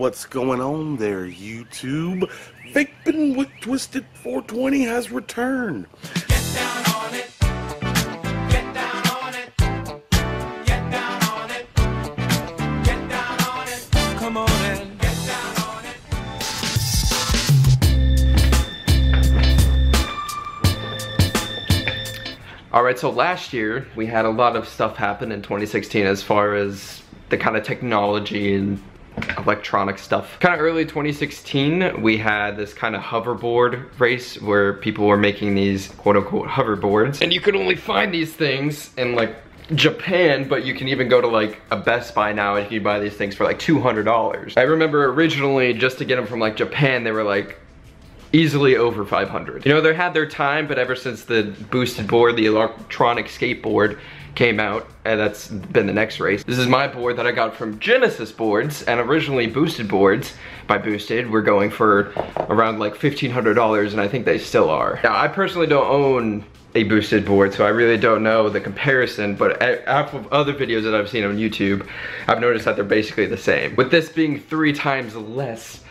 What's going on there, YouTube? Vaping with Twisted 420 has returned. Get down on it. Get down on it. Get down on it. Get down on it. Come on and get down on it. All right, so last year we had a lot of stuff happen in 2016 as far as the kind of technology and electronic stuff. Kind of early 2016, we had this kind of hoverboard race where people were making these quote unquote hoverboards. And you could only find these things in like Japan, but you can even go to like a Best Buy now and you can buy these things for like $200. I remember originally just to get them from like Japan, they were like easily over 500. You know, they had their time, but ever since the boosted board, the electronic skateboard came out, and that's been the next race. This is my board that I got from Genesis Boards, and originally boosted boards by Boosted were going for around like $1,500, and I think they still are. Now, I personally don't own a boosted board, so I really don't know the comparison, but off of other videos that I've seen on YouTube, I've noticed that they're basically the same. With this being three times less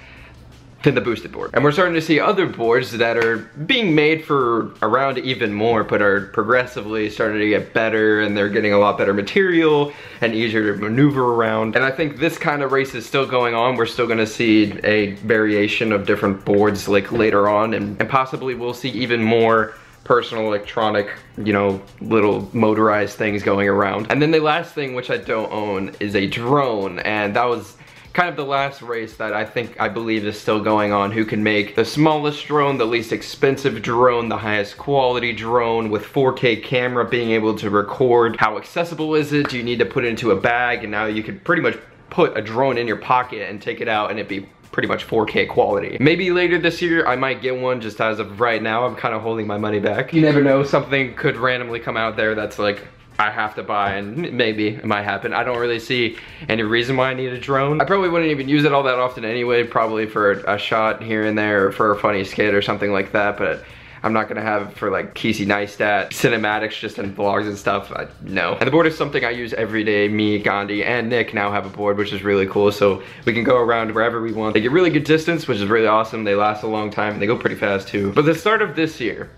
than the boosted board. And we're starting to see other boards that are being made for around even more, but are progressively starting to get better and they're getting a lot better material and easier to maneuver around. And I think this kind of race is still going on. We're still gonna see a variation of different boards like later on and, and possibly we'll see even more personal electronic, you know, little motorized things going around. And then the last thing, which I don't own, is a drone. And that was kind of the last race that I think, I believe is still going on, who can make the smallest drone, the least expensive drone, the highest quality drone with 4K camera being able to record. How accessible is it? Do you need to put it into a bag? And now you could pretty much put a drone in your pocket and take it out and it'd be pretty much 4K quality. Maybe later this year I might get one just as of right now. I'm kind of holding my money back. You never know, something could randomly come out there that's like I have to buy and maybe it might happen. I don't really see any reason why I need a drone. I probably wouldn't even use it all that often anyway, probably for a shot here and there or for a funny skit or something like that, but I'm not gonna have it for like Casey Neistat cinematics just in vlogs and stuff, I, no. And the board is something I use every day. Me, Gandhi, and Nick now have a board, which is really cool. So we can go around wherever we want. They get really good distance, which is really awesome. They last a long time and they go pretty fast too. But the start of this year,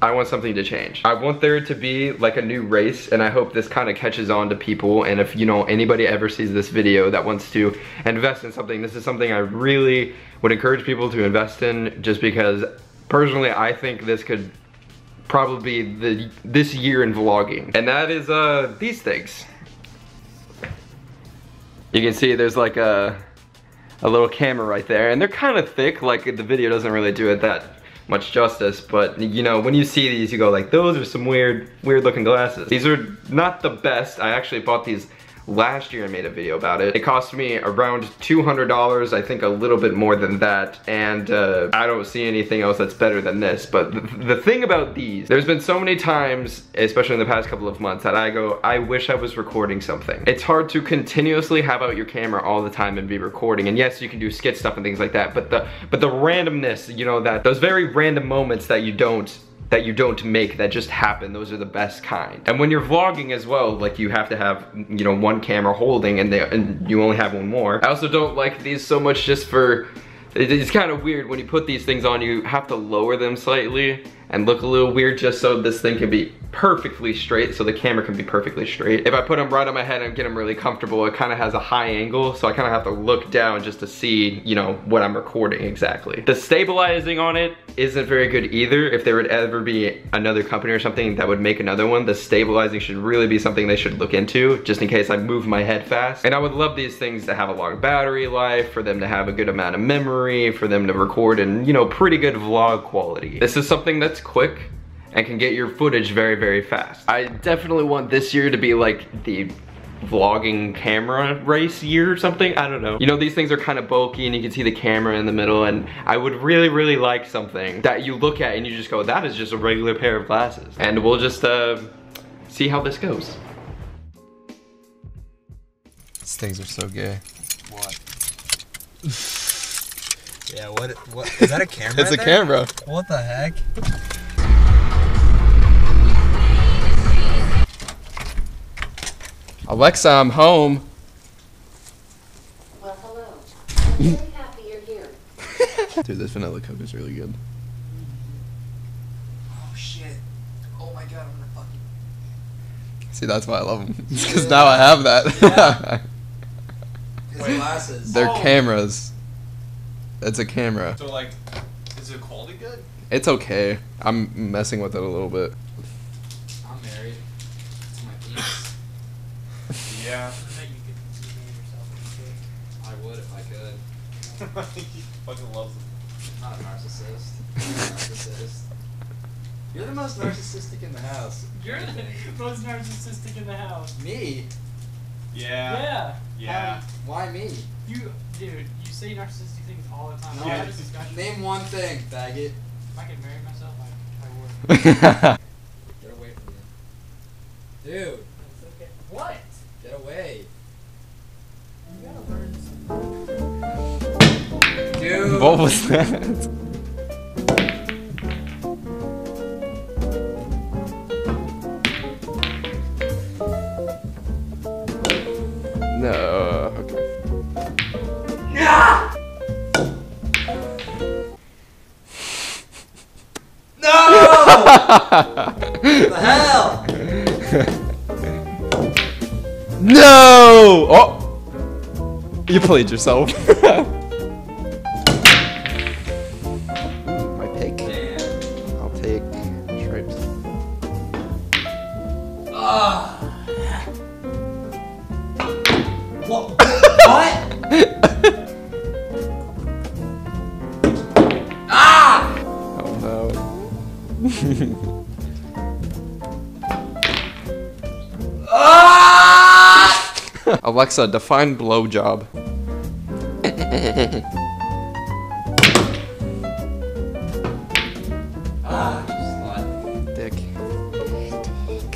I want something to change. I want there to be like a new race and I hope this kind of catches on to people and if you know anybody ever sees this video that wants to invest in something, this is something I really would encourage people to invest in just because personally I think this could probably be the this year in vlogging. And that is uh these things. You can see there's like a a little camera right there and they're kind of thick like the video doesn't really do it that much justice, but you know, when you see these, you go like, those are some weird, weird looking glasses. These are not the best. I actually bought these last year I made a video about it. It cost me around $200, I think a little bit more than that, and uh, I don't see anything else that's better than this. But the, the thing about these, there's been so many times, especially in the past couple of months, that I go, I wish I was recording something. It's hard to continuously have out your camera all the time and be recording, and yes, you can do skit stuff and things like that, but the, but the randomness, you know, that those very random moments that you don't that you don't make that just happen. Those are the best kind. And when you're vlogging as well like you have to have you know one camera holding and, they, and you only have one more. I also don't like these so much just for it's kind of weird when you put these things on you have to lower them slightly and look a little weird just so this thing can be perfectly straight so the camera can be perfectly straight. If I put them right on my head and get them really comfortable, it kind of has a high angle so I kind of have to look down just to see, you know, what I'm recording exactly. The stabilizing on it isn't very good either. If there would ever be another company or something that would make another one, the stabilizing should really be something they should look into just in case I move my head fast. And I would love these things to have a long battery life, for them to have a good amount of memory, for them to record in, you know, pretty good vlog quality. This is something that's quick and can get your footage very, very fast. I definitely want this year to be like the vlogging camera race year or something I don't know you know these things are kind of bulky and you can see the camera in the middle and I would really really like something that you look at and you just go that is just a regular pair of glasses and we'll just uh, see how this goes These things are so gay. What? yeah, what, what, is that a camera It's a there? camera. What the heck? Alexa, I'm home. Well, hello. really happy you're here. Dude, this vanilla coke is really good. Oh shit. Oh my god, I'm gonna fucking. See, that's why I love them. Because now I have that. His glasses. They're Oh. cameras. It's a camera. So like, is the quality good? It's okay. I'm messing with it a little bit. I'm married. It's my penis. Yeah. I would if I could. he fucking loves them. I'm not a narcissist. I'm not a narcissist. You're the most narcissistic in the house. You're the most narcissistic in the house. Me? Yeah. Yeah. Yeah. Why me? You, dude, you say narcissistic things all the time. No, Yeah. had. Name one thing, faggot. If I could marry myself, I, I would. Get away from me. Dude, It's okay. What? get away. You gotta learn something. Dude. what was that? The hell? No! Oh! You played yourself. My pick. Damn. I'll take stripes. Ah. What? what? Alexa, define blowjob. Ah, slut. Dick.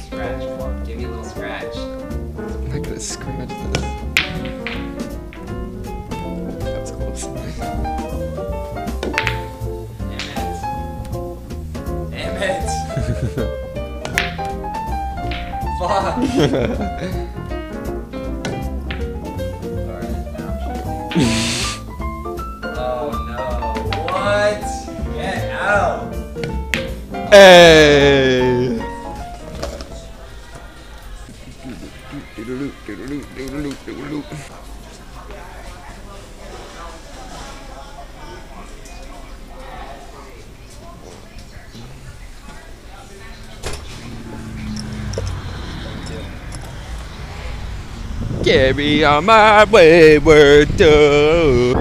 Scratch. Give me a little scratch. I'm not gonna scratch this. That's close. Damn it. Damn it. Fuck. oh no. What? Get out. hey! Carry on my wayward dove.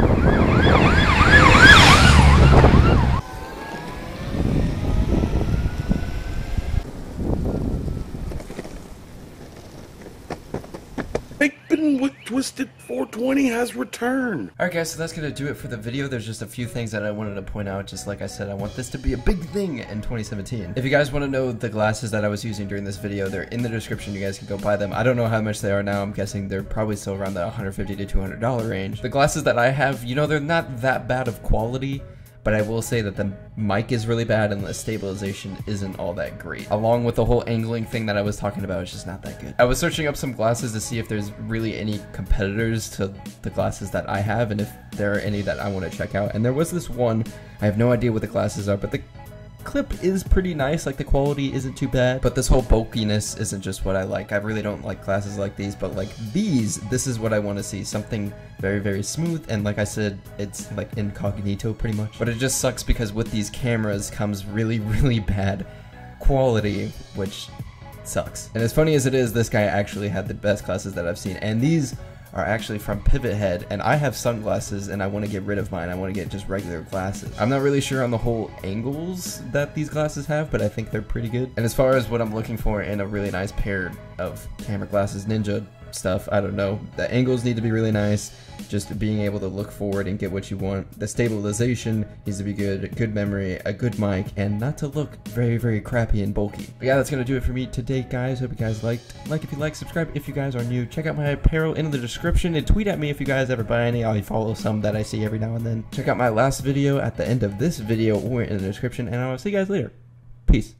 Bacon with Twisted 420 has returned. Alright guys, so that's gonna do it for the video. There's just a few things that I wanted to point out. Just like I said, I want this to be a big thing in 2017. If you guys want to know the glasses that I was using during this video, they're in the description. You guys can go buy them. I don't know how much they are now. I'm guessing they're probably still around the 150 to 200 dollar range. The glasses that I have, you know, they're not that bad of quality. But I will say that the mic is really bad and the stabilization isn't all that great. Along with the whole angling thing that I was talking about, it's just not that good. I was searching up some glasses to see if there's really any competitors to the glasses that I have and if there are any that I want to check out. And there was this one, I have no idea what the glasses are, but the clip is pretty nice, like the quality isn't too bad, but this whole bulkiness isn't just what I like. I really don't like glasses like these, but like these, this is what I want to see. Something very, very smooth, and like I said, it's like incognito pretty much. But it just sucks because with these cameras comes really, really bad quality, which sucks. And as funny as it is, this guy actually had the best glasses that I've seen, and these are actually from Pivothead, and I have sunglasses and I want to get rid of mine. I want to get just regular glasses. I'm not really sure on the whole angles that these glasses have, but I think they're pretty good. And as far as what I'm looking for in a really nice pair of camera glasses, Ninja stuff, I don't know. The angles need to be really nice. Just being able to look forward and get what you want. The stabilization needs to be good, good memory, a good mic, and not to look very, very crappy and bulky. But yeah, that's gonna do it for me today, guys. Hope you guys liked. Like if you like, subscribe if you guys are new. Check out my apparel in the description and tweet at me if you guys ever buy any. I follow some that I see every now and then. Check out my last video at the end of this video or in the description, and I'll see you guys later. Peace.